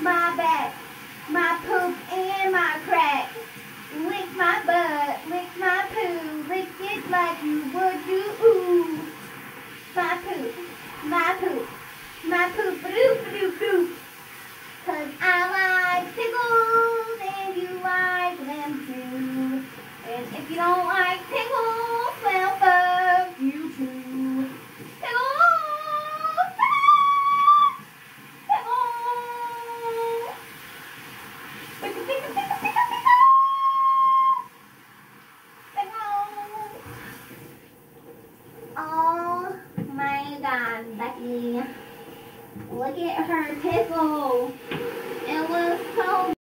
my back, my poop and my crack. Lick my butt, lick my poo, lick it like you would do ooh. My poop, my poop. Look at her pickle.